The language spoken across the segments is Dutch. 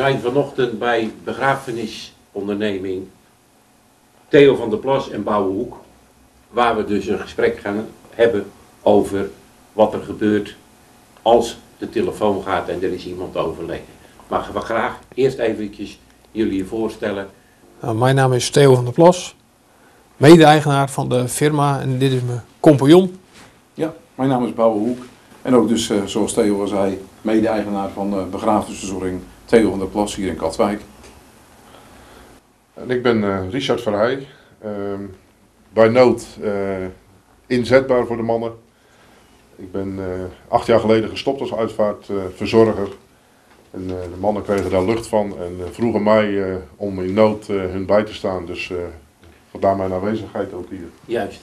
zijn vanochtend bij begrafenisonderneming Theo van der Plas en Bouwenhoek, waar we dus een gesprek gaan hebben over wat er gebeurt als de telefoon gaat en er is iemand overleden. Maar we graag eerst eventjes jullie je voorstellen. Nou, mijn naam is Theo van der Plas, mede-eigenaar van de firma en dit is mijn compagnon. Ja, mijn naam is Bouwe Hoek. En ook dus, eh, zoals Theo al zei, mede-eigenaar van de begrafenisverzorging Theo van der Plas hier in Katwijk. En ik ben eh, Richard Verheij. Ehm, bij nood eh, inzetbaar voor de mannen. Ik ben eh, acht jaar geleden gestopt als uitvaartverzorger. en eh, de mannen kregen daar lucht van en eh, vroegen mij eh, om in nood eh, hun bij te staan. Dus eh, vandaar mijn aanwezigheid ook hier. Juist.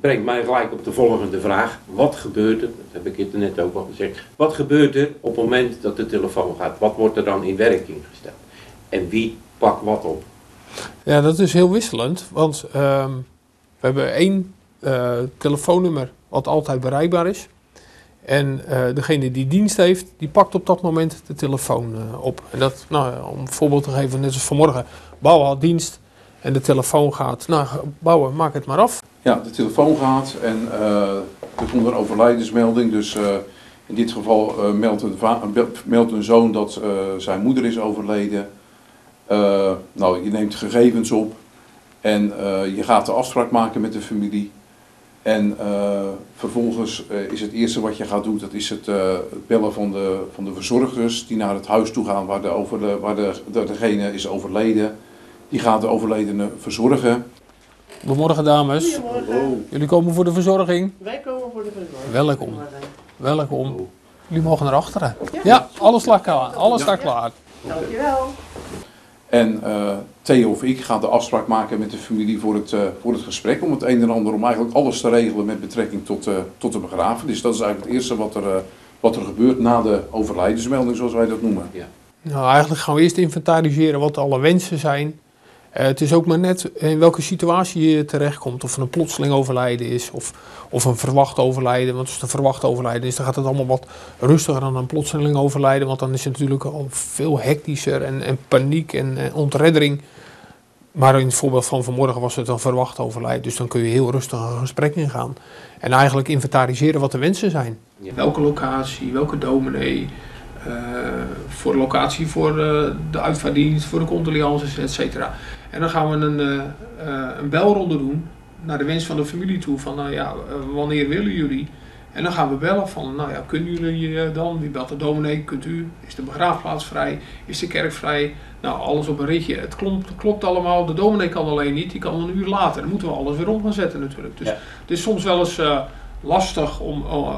Brengt mij gelijk op de volgende vraag. Wat gebeurt er, dat heb ik het net ook al gezegd, wat gebeurt er op het moment dat de telefoon gaat? Wat wordt er dan in werking gesteld? En wie pakt wat op? Ja, dat is heel wisselend, want ehm, we hebben één eh, telefoonnummer wat altijd bereikbaar is. En eh, degene die dienst heeft, die pakt op dat moment de telefoon eh, op. En dat, nou, om een voorbeeld te geven, net als vanmorgen. Bouwen had dienst en de telefoon gaat. Nou, bouwen, maak het maar af. Ja, de telefoon gaat en eh, er komt een overlijdensmelding. Dus eh, in dit geval eh, meldt, een meldt een zoon dat zijn moeder is overleden. Nou, je neemt gegevens op en je gaat de afspraak maken met de familie. En vervolgens is het eerste wat je gaat doen, dat is het, bellen van de, van de verzorgers die naar het huis toe gaan waar, de over, waar de- degene is overleden. Die gaat de overledene verzorgen. Goedemorgen dames. Goedemorgen. Jullie komen voor de verzorging. Wij komen voor de verzorging. Welkom. Welkom. Jullie mogen naar achteren. Ja, alles staat klaar. Alles staat klaar. Dankjewel. En eh, Theo of ik gaan de afspraak maken met de familie voor het, eh, voor het gesprek. Om het een en ander, om eigenlijk alles te regelen met betrekking tot, eh, tot de begrafenis. Dat is eigenlijk het eerste wat er, wat er gebeurt na de overlijdensmelding, zoals wij dat noemen. Nou, eigenlijk gaan we eerst inventariseren wat alle wensen zijn. Eh, het is ook maar net in welke situatie je terechtkomt. Of een plotseling overlijden is of, of een verwacht overlijden. Want als het een verwacht overlijden is, dan gaat het allemaal wat rustiger dan een plotseling overlijden. Want dan is het natuurlijk al veel hectischer en, en paniek en, ontreddering. Maar in het voorbeeld van vanmorgen was het een verwacht overlijden. Dus dan kun je heel rustig een gesprek ingaan. En eigenlijk inventariseren wat de wensen zijn. Welke locatie, welke dominee, eh, voor locatie voor eh, de uitvaartdienst, voor de condolences, et cetera. En dan gaan we een, eh, eh, een belronde doen naar de wens van de familie toe. Van nou ja, eh, wanneer willen jullie? En dan gaan we bellen van, nou ja, kunnen jullie dan? Wie belt de dominee? Kunt u? Is de begraafplaats vrij? Is de kerk vrij? Nou, alles op een ritje. Het klopt, klopt allemaal. De dominee kan alleen niet. Die kan een uur later. Dan moeten we alles weer om gaan zetten natuurlijk. Dus Ja. het is soms wel eens lastig om, om,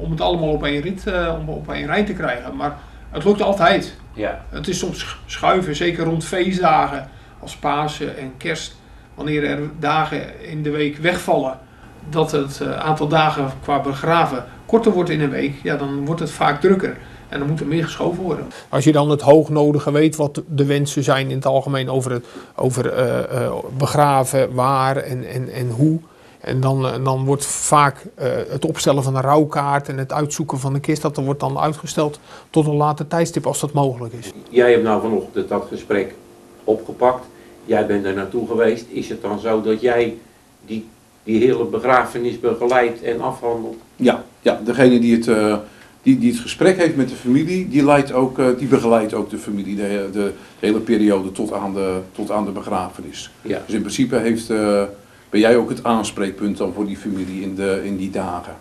om het allemaal op één rit, om op één rij te krijgen. Maar het lukt altijd. Ja, Het is soms sch- schuiven, zeker rond feestdagen als Pasen en Kerst. Wanneer er dagen in de week wegvallen, dat het eh, aantal dagen qua begraven korter wordt in een week, ja, dan wordt het vaak drukker. En dan moet er meer geschoven worden. Als je dan het hoognodige weet wat de wensen zijn in het algemeen over, het, over eh, eh, begraven, waar en, en, en hoe. En dan, dan wordt vaak eh, het opstellen van een rouwkaart en het uitzoeken van de kist, dat wordt dan uitgesteld tot een later tijdstip als dat mogelijk is. jij hebt nou vanochtend dat gesprek opgepakt. Jij bent er naartoe geweest. Is het dan zo dat jij die, die hele begrafenis begeleidt en afhandelt? Ja, ja degene die het, eh, die, die het gesprek heeft met de familie, die, leidt ook, eh, die begeleidt ook de familie de, de, de hele periode tot aan de, tot aan de begrafenis. Ja. Dus in principe heeft, eh, ben jij ook het aanspreekpunt dan voor die familie in, de, in die dagen.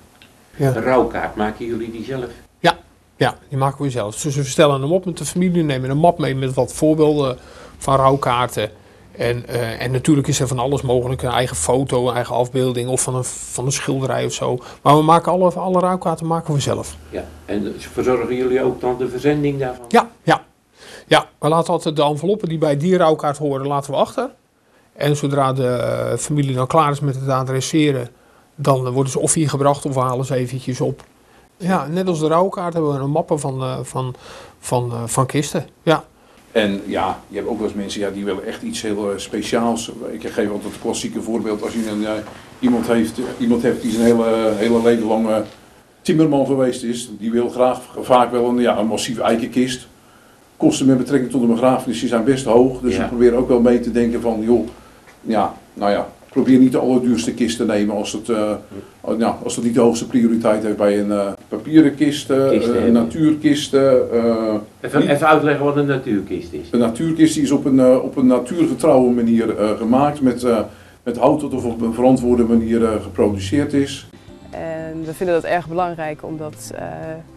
Ja. Een rouwkaart, maken jullie die zelf? Ja, die maken we zelf. Dus we stellen hem op met de familie, nemen een map mee met wat voorbeelden van rouwkaarten. En, eh, en natuurlijk is er van alles mogelijk, een eigen foto, een eigen afbeelding of van een, van een schilderij of zo. Maar we maken alle, alle rouwkaarten maken we zelf. Ja. En verzorgen jullie ook dan de verzending daarvan? Ja, ja. Ja, we laten altijd de enveloppen die bij die rouwkaart horen, laten we achter. En zodra de eh, familie dan klaar is met het adresseren, dan eh, worden ze of hier gebracht of we halen ze eventjes op. Ja, net als de rouwkaart hebben we een mappen van, van, van, van kisten. Ja. En ja, je hebt ook wel eens mensen ja, die willen echt iets heel eh, speciaals. Ik geef altijd het klassieke voorbeeld. Als je een, eh, iemand, heeft, eh, iemand heeft die zijn hele, hele leven lang timmerman geweest is. Die wil graag vaak wel een, ja, een massieve eikenkist. Kosten met betrekking tot de begrafenis die zijn best hoog. Dus Ja. we proberen ook wel mee te denken van, joh, ja, nou ja, probeer niet de allerduurste kist te nemen als het, eh, ja, als het niet de hoogste prioriteit heeft bij een eh, papieren kist, een natuurkist. eh, eh, Even, even uitleggen wat een natuurkist is. de natuurkist die is op een, op een natuurgetrouwe manier gemaakt, met, met hout dat op een verantwoorde manier geproduceerd is. En we vinden dat erg belangrijk omdat eh,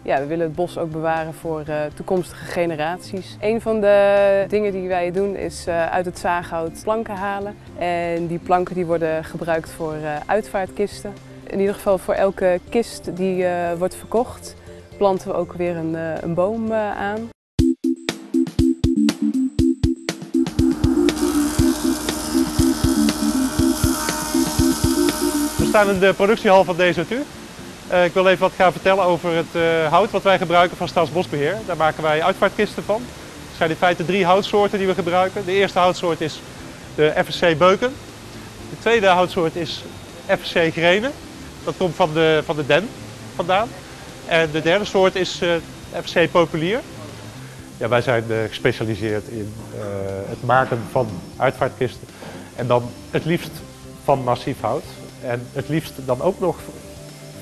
ja, we willen het bos ook bewaren voor eh, toekomstige generaties. Een van de dingen die wij doen is eh, uit het zaaghout planken halen. En die planken die worden gebruikt voor uitvaartkisten. In ieder geval voor elke kist die wordt verkocht planten we ook weer een, een boom aan. Staan in de productiehal van DZU. Eh, ik wil even wat gaan vertellen over het eh, hout wat wij gebruiken van Staatsbosbeheer. Daar maken wij uitvaartkisten van. Er zijn in feite drie houtsoorten die we gebruiken. De eerste houtsoort is de FSC beuken. De tweede houtsoort is FSC grenen. Dat komt van de, van de den vandaan. En de derde soort is eh, FSC populier. Ja, wij zijn gespecialiseerd in het maken van uitvaartkisten. En dan het liefst van massief hout. En het liefst dan ook nog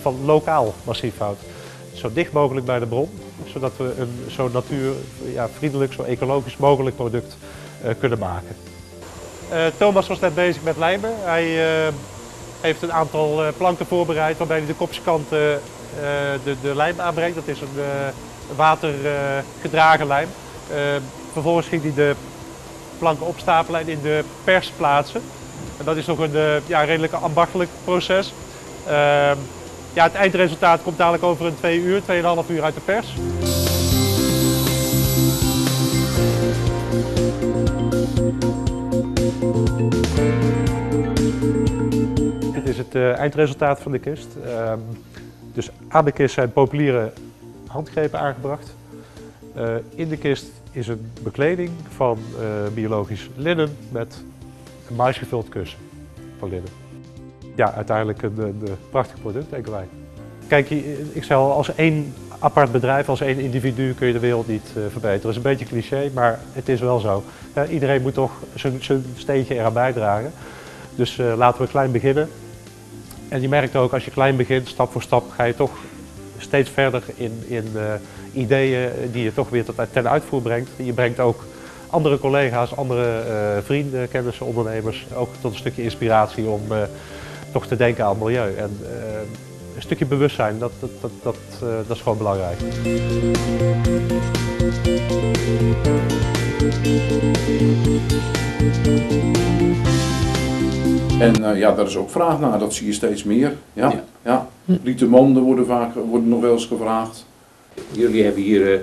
van lokaal massief hout. Zo dicht mogelijk bij de bron, zodat we een zo natuurvriendelijk, zo ecologisch mogelijk product eh, kunnen maken. Eh, Thomas was net bezig met lijmen. Hij eh, heeft een aantal planken voorbereid waarbij hij de kopjeskanten eh, de, de lijm aanbrengt. Dat is een watergedragen lijm. Vervolgens ging hij de planken opstapelen en in de pers plaatsen. En dat is nog een eh, ja, redelijk ambachtelijk proces. Ehm, ja, het eindresultaat komt dadelijk over een twee uur, 2,5 uur uit de pers. Dit is het eh, eindresultaat van de kist. Ehm, dus aan de kist zijn populiere handgrepen aangebracht. Eh, in de kist is een bekleding van biologisch linnen met een maisgevuld kussen van linnen. Ja, uiteindelijk een, een prachtig product, denken wij. Kijk, ik al, als één apart bedrijf, als één individu kun je de wereld niet eh, verbeteren. Dat is een beetje cliché, maar het is wel zo. Iedereen moet toch zijn zijn steentje eraan bijdragen. Dus eh, laten we klein beginnen. En je merkt ook, als je klein begint, stap voor stap, ga je toch steeds verder in, in eh, ideeën die je toch weer tot, ten uitvoer brengt. Je brengt ook andere collega's, andere eh, vrienden, kennissen, ondernemers ook tot een stukje inspiratie om eh, toch te denken aan milieu. En eh, een stukje bewustzijn, dat, dat, dat, dat, eh, dat is gewoon belangrijk. En eh, ja, daar is ook vraag naar, dat zie je steeds meer. Ja, Ja. ja. Manden worden, vaak, worden nog wel eens gevraagd. Jullie hebben hier eh,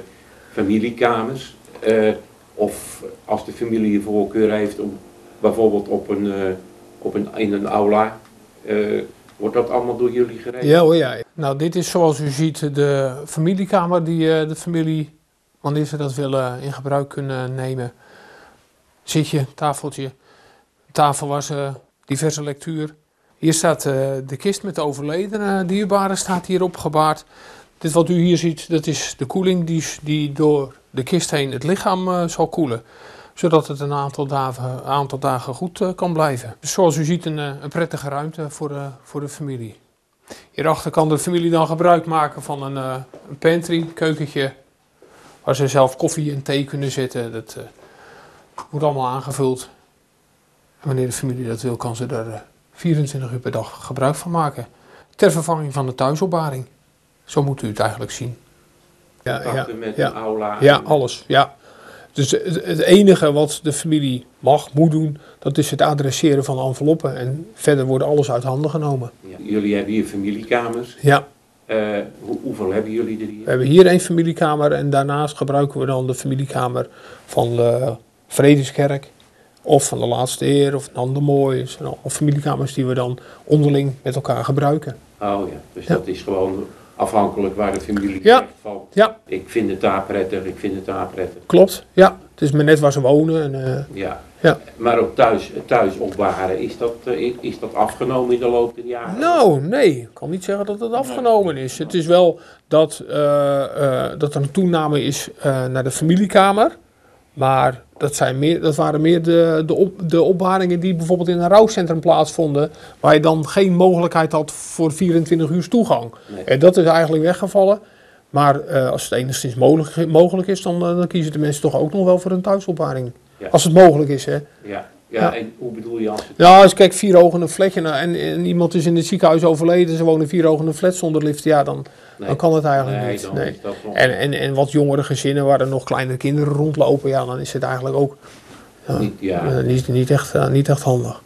familiekamers. eh, of als de familie voorkeur heeft om bijvoorbeeld op een, eh, op een, in een aula. eh, wordt dat allemaal door jullie geregeld? Ja hoor, ja. Nou, dit is zoals u ziet de familiekamer die eh, de familie, wanneer ze dat willen, in gebruik kunnen nemen. Zitje, tafeltje, tafel ze diverse lectuur. Hier staat de kist met de overledene dierbare staat hier opgebaard. Dit wat u hier ziet, dat is de koeling die, die door de kist heen het lichaam eh, zal koelen. Zodat het een aantal dagen, aantal dagen goed eh, kan blijven. Dus zoals u ziet een, eh, een prettige ruimte voor, de voor de familie. Hierachter kan de familie dan gebruik maken van een, een pantry, keukentje, waar ze zelf koffie en thee kunnen zetten. Dat wordt allemaal aangevuld. En wanneer de familie dat wil, kan ze eh, 24 uur per dag gebruik van maken. Ter vervanging van de thuisopbaring. Zo moet u het eigenlijk zien. Ja, Contacten met ja. aula? ja, alles. Ja. Dus het, enige wat de familie mag, moet doen, dat is het adresseren van enveloppen. En verder wordt alles uit handen genomen. Ja. Jullie hebben hier familiekamers. Ja. Eh, hoe, hoeveel hebben jullie er We hier? hebben hier één familiekamer en daarnaast gebruiken we dan de familiekamer van de Vredeskerk of van de Laatste Heer of van de Mooi. Allemaal familiekamers die we dan onderling met elkaar gebruiken. Oh ja, dus Ja. dat is gewoon afhankelijk waar de familie Ja. valt. Ja, Ik vind het daar prettig, ik vind het daar prettig. klopt. Ja, Het is maar net waar ze wonen. En, eh, Ja. Ja. Maar ook thuis, thuis opbaren, is dat, eh, is dat afgenomen in de loop der jaren? Nou, nee, ik kan niet zeggen dat het afgenomen is. Het is wel dat, eh, dat er een toename is naar de familiekamer. Maar dat, zijn meer, dat waren meer de, de, op, de opbaringen die bijvoorbeeld in een rouwcentrum plaatsvonden. Waar je dan geen mogelijkheid had voor 24 uur toegang. Nee. En dat is eigenlijk weggevallen. Maar eh, als het enigszins mogelijk, mogelijk is, dan, eh, dan kiezen de mensen toch ook nog wel voor een thuisopbaring. Ja. Als het mogelijk is, hè. Ja. Ja, Ja. en hoe bedoel je als het... Nou, als kijk, vier ogen een flatje nou, en, en iemand is in het ziekenhuis overleden, ze wonen vier ogen een flat zonder lift, ja, dan, Nee. dan kan het eigenlijk nee, niet. dan Nee. En, en, en wat jongere gezinnen waar er nog kleine kinderen rondlopen, ja, dan is het eigenlijk ook ja, niet, ja. eh, niet, niet, echt, eh, niet echt handig.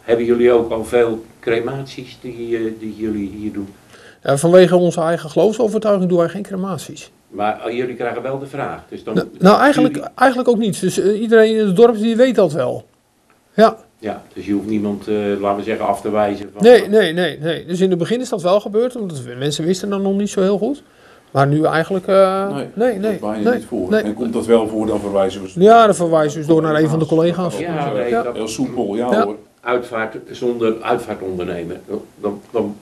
Hebben jullie ook al veel crematies die, eh, die jullie hier doen? Eh, vanwege onze eigen geloofsovertuiging doen wij geen crematies. Maar eh, jullie krijgen wel de vraag. Dus dan, Nou, nou, eigenlijk, jullie- eigenlijk ook niet. Dus eh, iedereen in het dorp die weet dat wel. Ja, ja, dus je hoeft niemand, eh, laten we zeggen, af te wijzen. Van, nee, nee, nee, nee. Dus in het begin is dat wel gebeurd, omdat we- mensen wisten dat nog niet zo heel goed. Maar nu eigenlijk, eh, nee, nee, nee. dat niet voor. nee. En komt dat wel voor, dan verwijzen we ze. Ja, dan verwijzen we dus door naar een van de collega's. Ja, nee, Ja. dat Heel soepel, ja, Ja. hoor. uitvaart zonder uitvaartondernemer. Dan, dan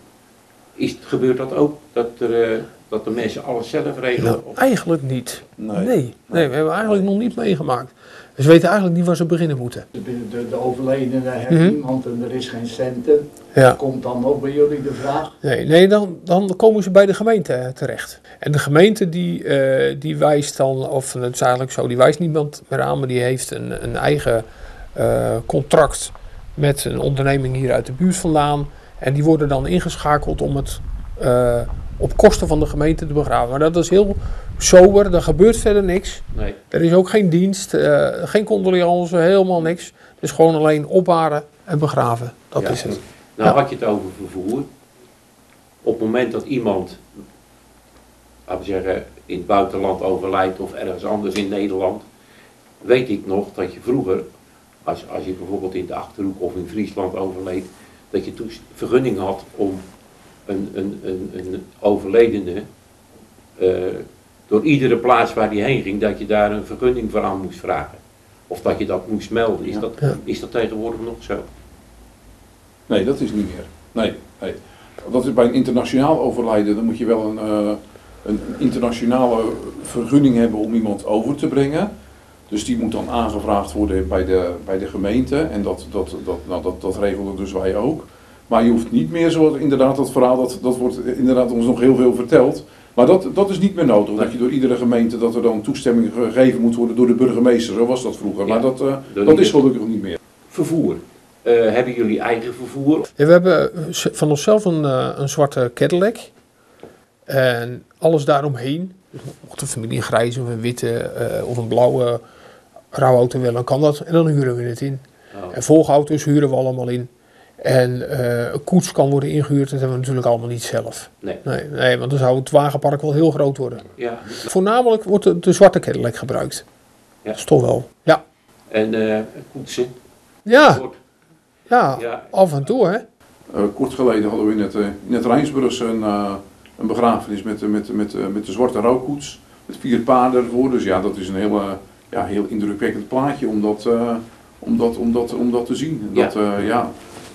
is, gebeurt dat ook, dat, er, eh, dat de mensen alles zelf regelen? Nou, Of- eigenlijk niet. Nee. Nee. nee, we hebben eigenlijk nog niet meegemaakt. Dus we weten eigenlijk niet waar ze beginnen moeten. De, de, de overledene heeft Mhm. niemand en er is geen centen. Ja. Komt dan ook bij jullie de vraag? Nee, nee dan, dan komen ze bij de gemeente eh, terecht. En de gemeente die, eh, die wijst dan, of het is eigenlijk zo, die wijst niemand meer aan, maar die heeft een, een eigen eh, contract met een onderneming hier uit de buurt vandaan. En die worden dan ingeschakeld om het eh, op kosten van de gemeente te begraven. Maar dat is heel sober, er gebeurt verder niks. Nee, Er is ook geen dienst, eh, geen condoleance, helemaal niks. Het is gewoon alleen opbaren en begraven. Dat Ja. is het. nou Ja. had je het over vervoer. Op het moment dat iemand, laten we zeggen, in het buitenland overlijdt of ergens anders in Nederland, weet ik nog dat je vroeger, als, als je bijvoorbeeld in de Achterhoek of in Friesland overleed, dat je toen vergunning had om een, een, een, een overledene, eh, door iedere plaats waar die heen ging, dat je daar een vergunning voor aan moest vragen. Of dat je dat moest melden. Is, Ja. dat, is dat tegenwoordig nog zo? Nee, dat is niet meer. Nee, nee. Dat is bij een internationaal overlijden, dan moet je wel een, eh, een internationale vergunning hebben om iemand over te brengen. Dus die moet dan aangevraagd worden bij de, bij de gemeente en dat, dat, dat, nou, dat, dat regelen dus wij ook. Maar je hoeft niet meer, zoals inderdaad dat verhaal, dat, dat wordt inderdaad ons nog heel veel verteld. Maar dat, dat is niet meer nodig, dat je door iedere gemeente, dat er dan toestemming gegeven moet worden door de burgemeester. Zo was dat vroeger, maar dat, eh, Door dat is gelukkig niet meer. Vervoer. Eh, hebben jullie eigen vervoer? Ja, we hebben eh, van onszelf een, eh, een zwarte Cadillac. En alles daaromheen. Dus mocht de familie een grijze of een witte eh, of een blauwe rouwauto willen, dan kan dat. En dan huren we het in. Oh, En volgauto's huren we allemaal in. En eh, een koets kan worden ingehuurd. Dat hebben we natuurlijk allemaal niet zelf. nee. Nee, nee, want dan zou het wagenpark wel heel groot worden. Ja. Voornamelijk wordt de, de zwarte Cadillac gebruikt. Ja. Dat is toch wel. Ja. En eh koetsen. Ja, ja, ja. af en toe hè. Eh, kort geleden hadden we in het, eh, in het een, eh, een begrafenis met, de- met, de- met, de- met de zwarte rouwkoets. Met vier paarden ervoor. Dus ja, dat is een hele, ja, heel indrukwekkend plaatje om dat, eh, om dat, om dat, om dat te zien. Ja. Dat, eh, ja,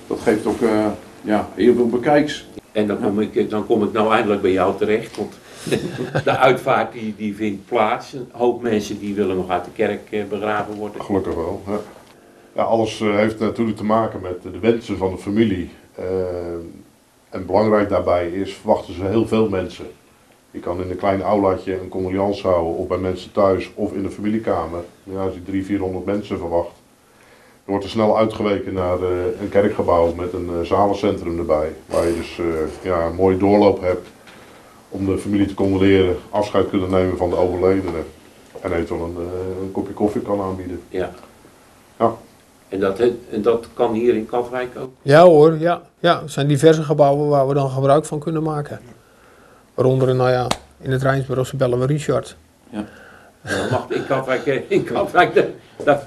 dat geeft ook eh, ja, heel veel bekijks. En dan kom, ik, dan kom ik nou eindelijk bij jou terecht. Want de uitvaart die, die vindt plaats. Een hoop mensen die willen nog uit de kerk begraven worden. Gelukkig wel. Ja. Ja, alles heeft natuurlijk te maken met de wensen van de familie. En belangrijk daarbij is, verwachten ze heel veel mensen. Je kan in een klein aulaatje een condoleance houden, of bij mensen thuis, of in de familiekamer. Ja, als je 300, 400 mensen verwacht, dan wordt er snel uitgeweken naar eh, een kerkgebouw met een eh, zalencentrum erbij. Waar je dus eh, ja, een mooie doorloop hebt om de familie te condoleren, afscheid kunnen nemen van de overledene. En eventueel een, eh, een kopje koffie kan aanbieden. Ja. Ja. En dat, en dat kan hier in Katwijk ook. Ja hoor, ja. ja. Er zijn diverse gebouwen waar we dan gebruik van kunnen maken. Waaronder, nou ja, in het Rijnsburgse bellen we Richard. Dat mag in Katwijk, eh, in Katwijk dat, dat-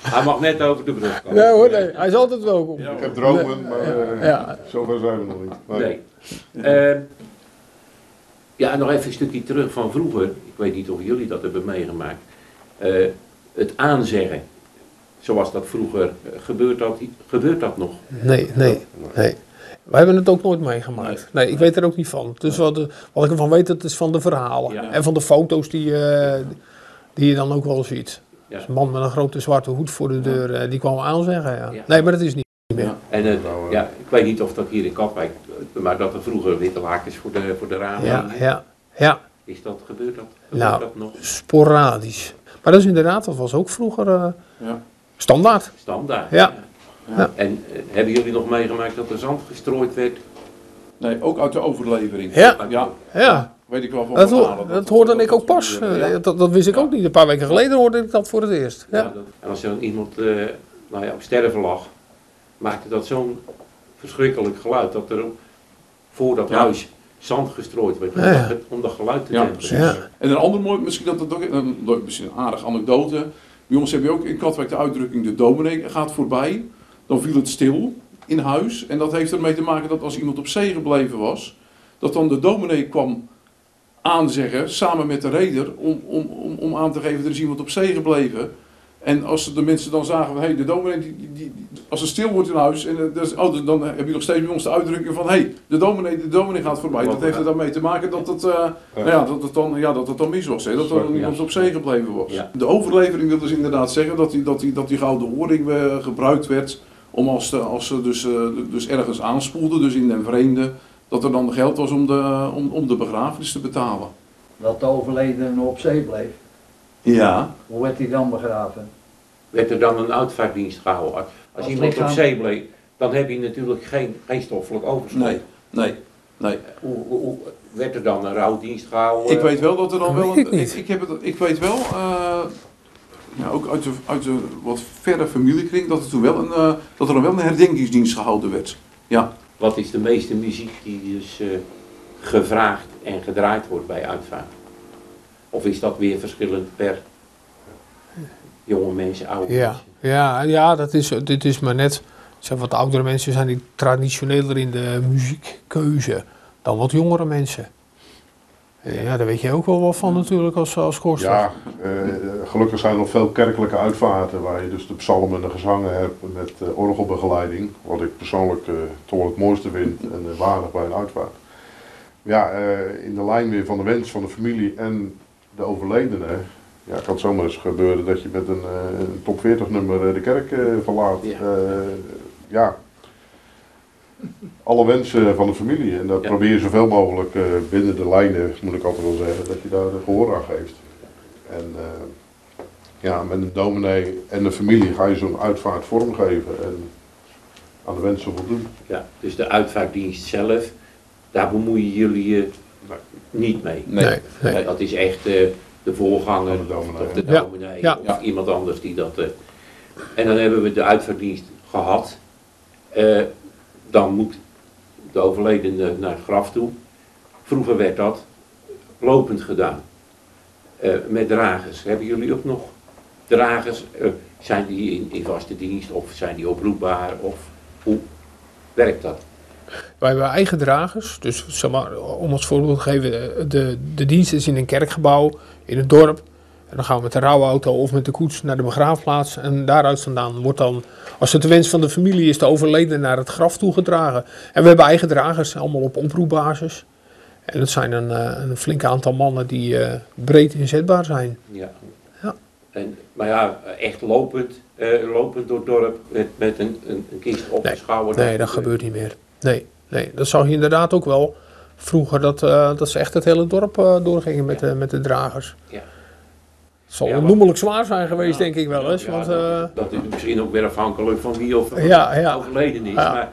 hij mag net over de brug komen. Ja hoor, nee, hij is altijd welkom. Ik heb dromen, maar eh, Ja. zover zijn we nog niet. Nee. Eh, ja, nog even een stukje terug van vroeger. Ik weet niet of jullie dat hebben meegemaakt. Eh, het aanzeggen, zoals dat vroeger, gebeurt dat, gebeurt dat nog? Nee, nee, nee. Wij hebben het ook nooit meegemaakt. Nee, ik weet er ook niet van. Dus wat, wat ik ervan weet, dat is van de verhalen. Ja. En van de foto's die, eh, die je dan ook wel ziet. Ja. Dus een man met een grote zwarte hoed voor de deur, eh, die kwam aanzeggen. Ja. Ja. Nee, maar dat is niet meer. Ja. En eh, Nou, eh, ja, ik weet niet of dat hier in Katwijk, maar dat er vroeger witte lakens voor de, voor de ramen Ja, ja, ja. Is dat, gebeurt dat? Gebeurt Nou. dat nog? Sporadisch. Maar dat is inderdaad, dat was ook vroeger eh, Ja. standaard. Standaard. Ja. Ja. En eh, hebben jullie nog meegemaakt dat er zand gestrooid werd? Nee, ook uit de overlevering. Ja. Ja, Ja, weet ik wel van dat, verhalen. dat hoorde ik ook dat pas. Eh, Dat, dat wist ik ook niet. Een paar weken geleden hoorde ik dat voor het eerst. Ja, Ja. dat- en als er dan iemand eh, nou ja, op sterven lag, maakte dat zo'n verschrikkelijk geluid dat er voor dat Ja. huis zand gestrooid werd. Om, dat, om dat geluid te dempen. precies. Ja. En een ander mooi, misschien dat het ook een, misschien een aardige anekdote. Bij ons heb je ook in Katwijk de uitdrukking de dominee gaat voorbij. Dan viel het stil in huis. En dat heeft ermee te maken dat als iemand op zee gebleven was, dat dan de dominee kwam aanzeggen samen met de reder om, om, om, om aan te geven er is iemand op zee gebleven. En als de mensen dan zagen van, hé, de dominee, die, die, die- als het stil wordt in huis, en, eh, dus, oh, dan- dan heb je nog steeds bij ons de uitdrukking van, hé, de, dominee, de dominee gaat voorbij. Dat heeft er dan mee te maken dat het, eh, nou ja, dat het, dan, ja, dat het dan mis was, hè? dat er iemand op zee gebleven was. De overlevering wil dus inderdaad zeggen dat die, dat die, dat die gouden horing eh, gebruikt werd om als, de, als ze dus, eh, dus ergens aanspoelden, dus in den vreemde, dat er dan geld was om de, om, om de begrafenis te betalen. Dat de overledene op zee bleef. Ja. Hoe werd hij dan begraven? Werd er dan een uitvaartdienst gehouden? Als, als iemand op zee bleef, dan heb je natuurlijk geen, geen stoffelijk overschot. Nee, nee, nee. Hoe, hoe, hoe- werd er dan een rouwdienst gehouden? Ik weet wel dat er dan Dat wel. weet ik een- niet. Ik, ik, heb het, ik weet wel, eh, ja, ook uit de, uit de wat verre familiekring, dat er toen wel een, eh, dat er dan wel een herdenkingsdienst gehouden werd. Ja. Wat is de meeste muziek die dus eh, gevraagd en gedraaid wordt bij uitvaart? Of is dat weer verschillend per jonge mensen, oude Ja, mensen? ja, ja dat is, dit is maar net. Zeg, wat oudere mensen zijn die traditioneler in de muziekkeuze dan wat jongere mensen. Ja, daar weet je ook wel wat van natuurlijk als, als koster. Ja, eh, gelukkig zijn er nog veel kerkelijke uitvaarten waar je dus de psalmen en de gezangen hebt met eh, orgelbegeleiding. Wat ik persoonlijk eh, toch het mooiste vind en eh, waardig bij een uitvaart. Ja, eh, in de lijn weer van de wens van de familie en de overledene. Ja, kan het zomaar eens gebeuren dat je met een, eh, een top 40 nummer de kerk eh, verlaat. Ja. Eh, ja. Alle wensen van de familie. En dat Ja. probeer je zoveel mogelijk eh, binnen de lijnen, moet ik altijd wel zeggen, dat je daar de gehoor aan geeft. En eh, ja, met een dominee en de familie ga je zo'n uitvaart vormgeven en aan de wensen voldoen. Ja, dus de uitvaartdienst zelf, daar bemoeien jullie je Nee. niet mee. Nee. nee, nee. Dat is echt eh, de voorganger Van de dominee. of de dominee ja. of iemand anders die dat... eh, en dan hebben we de uitvaartdienst gehad. Dan moet de overledene naar het graf toe. Vroeger werd dat lopend gedaan. Eh, met dragers. Hebben jullie ook nog dragers? Eh, zijn die in, vaste dienst of zijn die oproepbaar? Of hoe werkt dat? Wij hebben eigen dragers. Dus zeg maar, om als voorbeeld te geven, de, de dienst is in een kerkgebouw in het dorp. En dan gaan we met de rouwauto of met de koets naar de begraafplaats. En daaruit vandaan wordt dan, als het de wens van de familie is, de overledene naar het graf toegedragen. En we hebben eigen dragers, allemaal op oproepbasis. En dat zijn een, eh, een flink aantal mannen die eh, breed inzetbaar zijn. Ja. Ja. En, maar ja, echt lopend, eh, lopend door het dorp met, met een, een, een kist op de schouder. Nee, dat gebeurt niet meer. Nee, nee, dat zag je inderdaad ook wel vroeger, dat, dat ze echt het hele dorp doorgingen met, de met de dragers. Ja. Het zal onnoemelijk zwaar zijn geweest, denk ik wel eens. Want, dat, eh, dat is misschien ook weer afhankelijk van wie of overleden is. Ja. Maar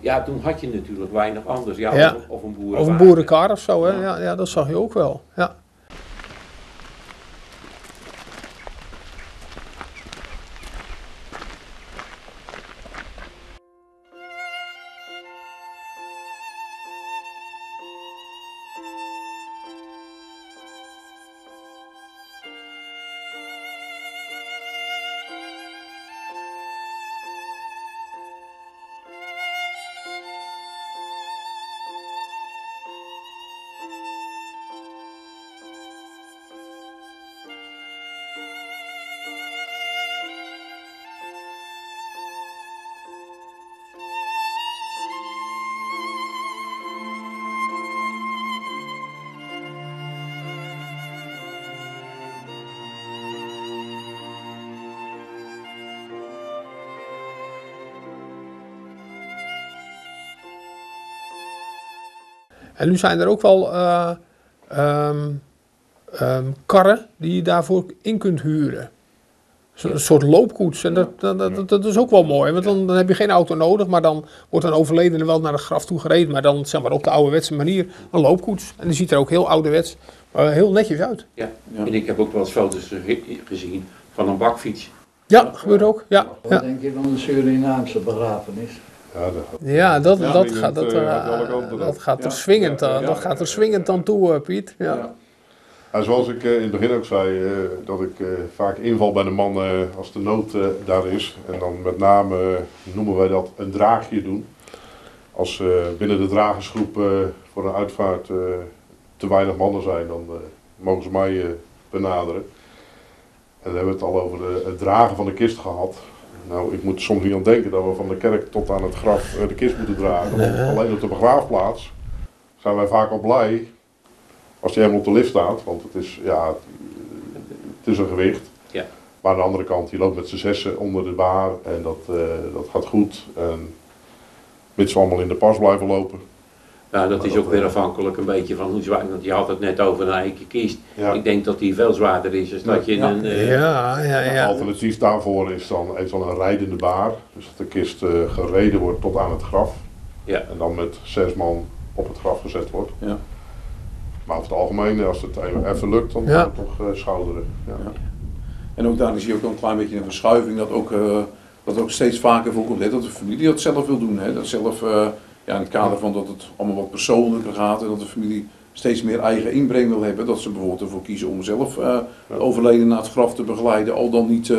ja, toen had je natuurlijk weinig anders. Ja. Of, een boer. of een boerenkar of zo, hè? Ja. Ja, ja, dat zag je ook wel. Ja. En nu zijn er ook wel eh, ehm, ehm, karren die je daarvoor in kunt huren. Zo- Een soort loopkoets. En dat, dat, dat, dat is ook wel mooi. Want dan, dan heb je geen auto nodig, maar dan wordt een overledene wel naar het graf toe gereden. Maar dan zeg maar op de ouderwetse manier een loopkoets. En die ziet er ook heel ouderwets, maar heel netjes uit. Ja. Ja. En ik heb ook wel eens foto's ge- gezien van een bakfiets. Ja, gebeurt ook. Ja, Wat ja. denk je van de Surinaamse begrafenis? Ja, dat, ja dat, Ja, dat, die gaat, dat, eh, eh, dat gaat er swingend, aan- ja, dat gaat er swingend aan toe, eh, Piet. Ja. Ja, zoals ik eh, in het begin ook zei, eh, dat ik eh, vaak inval bij de man eh, als de nood eh, daar is. En dan met name eh, noemen wij dat een draagje doen. Als eh, binnen de dragersgroep eh, voor een uitvaart eh, te weinig mannen zijn, dan eh, mogen ze mij eh, benaderen. En dan hebben we het al over de, het dragen van de kist gehad. Nou, ik moet soms niet aan denken dat we van de kerk tot aan het graf eh, de kist moeten dragen. Want alleen op de begraafplaats zijn wij vaak al blij als die helemaal op de lift staat. Want het is, ja, het is een gewicht. Ja. Maar aan de andere kant, die loopt met z'n zessen onder de baar en dat, eh, dat gaat goed. En mits we allemaal in de pas blijven lopen. Nou, dat Maar is ook weer eh, afhankelijk een beetje van hoe zwaar. Want je had het net over een eiken kist. Ja. Ik denk dat die veel zwaarder is dan dat je Ja. een. eh, Ja, ja, ja. Alternatief daarvoor is dan eventueel een rijdende baar. Dus dat de kist eh, gereden wordt tot aan het graf. Ja. En dan met zes man op het graf gezet wordt. Ja. Maar over het algemeen, als het even, even lukt, dan Ja. gaan we toch eh, schouderen. Ja. Ja. En ook daar zie je ook wel een klein beetje een verschuiving dat ook, eh, dat ook steeds vaker voorkomt. Hè, dat de familie dat zelf wil doen. Hè, dat zelf, eh, ja, in het kader van dat het allemaal wat persoonlijker gaat en dat de familie steeds meer eigen inbreng wil hebben. Dat ze bijvoorbeeld ervoor kiezen om zelf eh, de overleden naar het graf te begeleiden, al dan niet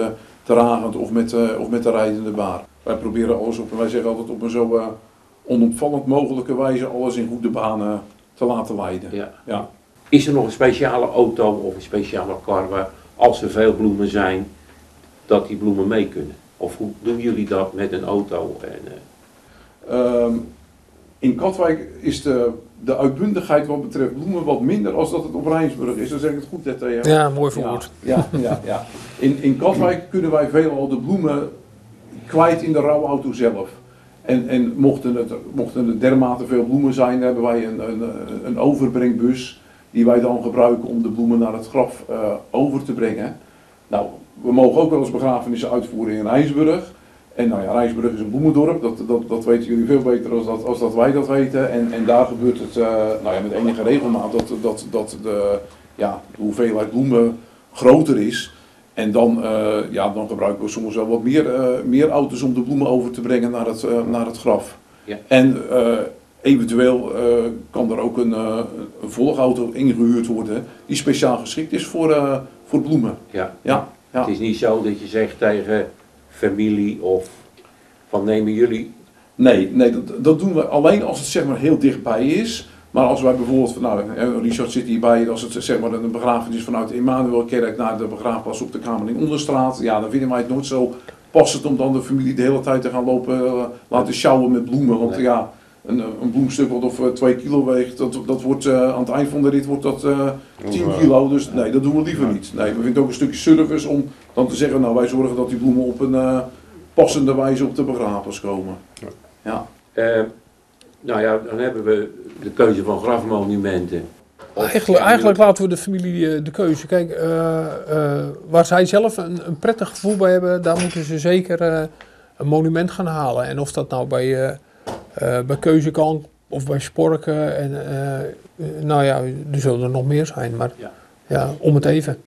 dragend of met, eh, of met de rijdende baar. Wij proberen alles op, wij zeggen altijd op een zo onopvallend mogelijke wijze alles in goede banen te laten leiden. ja. Ja. Is er nog een speciale auto of een speciale kar waar als er veel bloemen zijn, dat die bloemen mee kunnen? Of hoe doen jullie dat met een auto? En, eh, Ehm, in Katwijk is de, de uitbundigheid wat betreft bloemen wat minder als dat het op Rijnsburg is. Dan zeg ik het goed, tegen Ja, mooi verwoord. Ja, ja, ja, ja. In, in Katwijk kunnen wij veelal de bloemen kwijt in de rouwauto zelf. En, en mochten, het, mochten er dermate veel bloemen zijn, hebben wij een, een, een overbrengbus die wij dan gebruiken om de bloemen naar het graf eh, over te brengen. Nou, we mogen ook wel eens begrafenissen uitvoeren in Rijnsburg. En nou ja, Rijnsburg is een bloemendorp, dat, dat, dat weten jullie veel beter als dat, als dat wij dat weten. En, en daar gebeurt het eh, nou ja, met enige regelmaat dat, dat, dat de, ja, de hoeveelheid bloemen groter is. En dan, eh, ja, dan gebruiken we soms wel wat meer, eh, meer auto's om de bloemen over te brengen naar het, naar het graf. Ja. En eventueel kan er ook een, een volgauto ingehuurd worden die speciaal geschikt is voor, voor bloemen. ja. Ja, ja. Het is niet zo dat je zegt tegen familie of van nemen jullie. Nee, nee dat, dat doen we alleen als het zeg maar heel dichtbij is. Maar als wij bijvoorbeeld, nou, Richard zit hierbij, als het zeg maar een begrafenis vanuit Emmanuelkerk naar de begraafplaats op de Kamerling Onderstraat, ja, dan vinden wij het nooit zo passend om dan de familie de hele tijd te gaan lopen eh, laten sjouwen met bloemen. Want Nee. ja, een, een bloemstuk wat of eh, twee kilo weegt, dat, dat wordt eh, aan het eind van de rit wordt dat eh 10 Ja. kilo. Dus nee, dat doen we liever niet. Nee, we vinden het ook een stukje service om dan te zeggen, nou wij zorgen dat die bloemen op een eh, passende wijze op de begrafenis komen. Ja. Ja. Eh, nou ja, dan hebben we de keuze van grafmonumenten. Eigenlijk, eigenlijk laten we de familie eh, de keuze. Kijk, eh, eh, waar zij zelf een, een prettig gevoel bij hebben, daar moeten ze zeker eh, een monument gaan halen. En of dat nou bij, eh bij Keuze kan of bij Sporken. En, eh, eh, nou ja, er zullen er nog meer zijn, maar Ja. ja, om het even.